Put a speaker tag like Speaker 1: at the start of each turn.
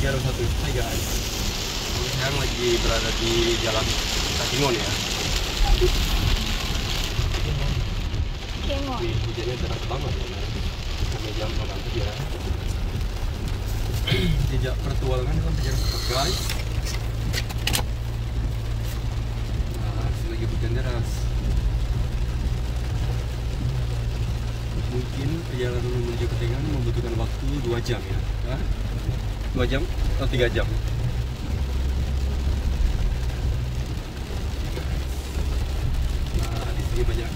Speaker 1: 321 Hai guys Sekarang lagi berada di jalan Katingon ya. Wih, hujannya deras banget ya Sampai jam 8 tadi ya. Jejak pertualangan sampai jam 4 guys Nah, di lagi hujan deras. Mungkin perjalanan menuju ke Tengan membutuhkan waktu 2 jam ya. Hah? 2 jam atau 3 jam? Nah, di sini banyak